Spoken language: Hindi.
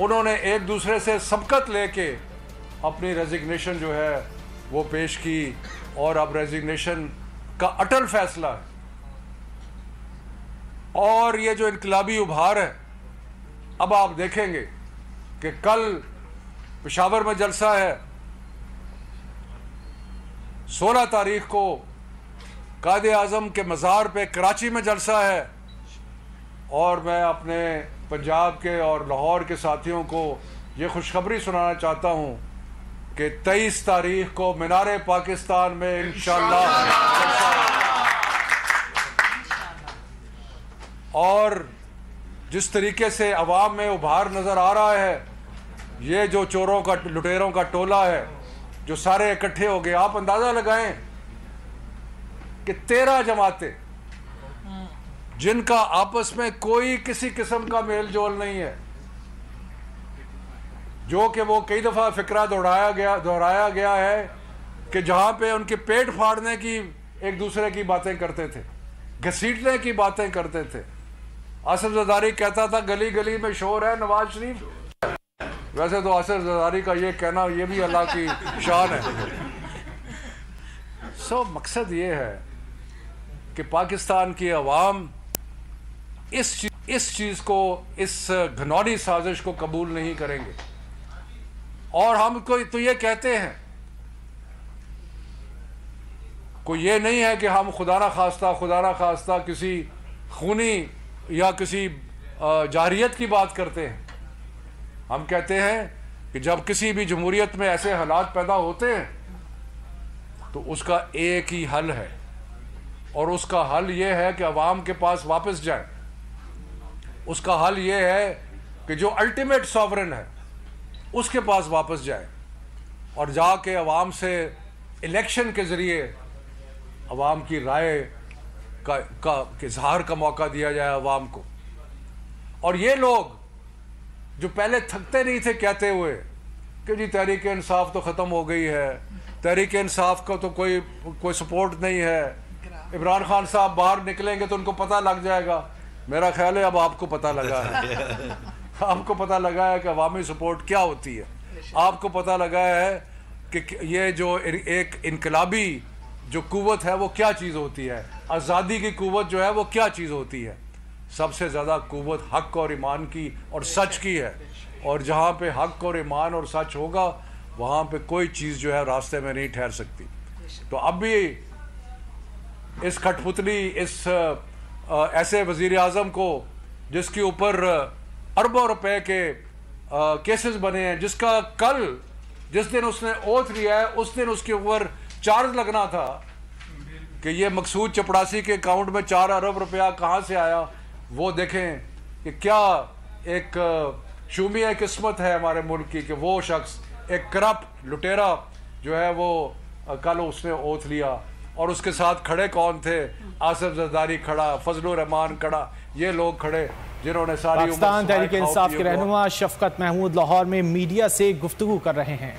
उन्होंने एक दूसरे से सबकत लेके अपनी रेजिग्नेशन जो है वो पेश की और अब रेजिग्नेशन का अटल फैसला है। और ये जो इनकलाबी उभार है, अब आप देखेंगे कि कल पिशावर में जलसा है। 16 तारीख को कायद आज़म के मज़ार पे कराची में जलसा है। और मैं अपने पंजाब के और लाहौर के साथियों को ये खुशखबरी सुनाना चाहता हूँ कि 23 तारीख को मीनार पाकिस्तान में इंशाल्लाह और जिस तरीके से अवाम में उभार नज़र आ रहा है, ये जो चोरों का, लुटेरों का टोला है, जो सारे इकट्ठे हो गए, आप अंदाज़ा लगाएँ कि तेरह जमातें जिनका आपस में कोई किसी किस्म का मेल जोल नहीं है। जो कि वो कई दफ़ा फिक्रा दोहराया गया दोहराया गया है कि जहाँ पे उनके पेट फाड़ने की एक दूसरे की बातें करते थे, घसीटने की बातें करते थे। आसिफ जदारी कहता था, गली गली में शोर है, नवाज़ शरीफ? वैसे तो आसिफ जदारी का ये कहना, ये भी अल्लाह की शान है। सो मकसद ये है कि पाकिस्तान की आवाम इस इस चीज़ को, इस घनौनी साजिश को कबूल नहीं करेंगे। और हम कोई तो ये कहते हैं, कोई ये नहीं है कि हम खुदा ना खास्ता खुदा ना खास्ता किसी खूनी या किसी जारियत की बात करते हैं। हम कहते हैं कि जब किसी भी जमहूरियत में ऐसे हालात पैदा होते हैं तो उसका एक ही हल है। और उसका हल ये है कि अवाम के पास वापस जाए। उसका हल ये है कि जो अल्टीमेट सॉवरन है, उसके पास वापस जाए। और जाके अवाम से इलेक्शन के ज़रिए अवाम की राय का का इजहार का मौका दिया जाए अवाम को। और ये लोग जो पहले थकते नहीं थे कहते हुए कि जी तहरीक इंसाफ तो ख़त्म हो गई है, तहरीक इंसाफ का तो कोई कोई सपोर्ट नहीं है। इमरान खान साहब बाहर निकलेंगे तो उनको पता लग जाएगा मेरा ख्याल है अब आपको पता लगा है। आपको पता लगा है कि अवामी सपोर्ट क्या होती है। आपको पता लगा है कि ये जो एक इनकलाबी जो कुवत है वो क्या चीज़ होती है? आज़ादी की कुत जो है वो क्या चीज़ होती है? सबसे ज़्यादा कुवत हक और ईमान की और सच की है। और जहाँ पे हक और ईमान और सच होगा वहाँ पे कोई चीज़ जो है रास्ते में नहीं ठहर सकती। तो अब भी इस खटपुतली इस ऐसे वज़ी अजम को, जिसके ऊपर अरबों रुपए के केसेस बने हैं, जिसका कल, जिस दिन उसने ओथ लिया है, उस दिन उसके ऊपर चार्ज लगना था कि ये मकसूद चपड़ासी के अकाउंट में चार अरब रुपया कहाँ से आया, वो देखें कि क्या एक शुमिया किस्मत है हमारे मुल्क की कि वो शख्स एक करप्ट लुटेरा जो है वो कल उसने ओथ लिया। और उसके साथ खड़े कौन थे? आसफ जरदारी खड़ा फजल रहमान खड़ा ये लोग खड़े जिन्होंने सारी पाकिस्तान तहरीक इंसाफ के रहनुमा शफकत महमूद लाहौर में मीडिया से गुफ्तु कर रहे हैं।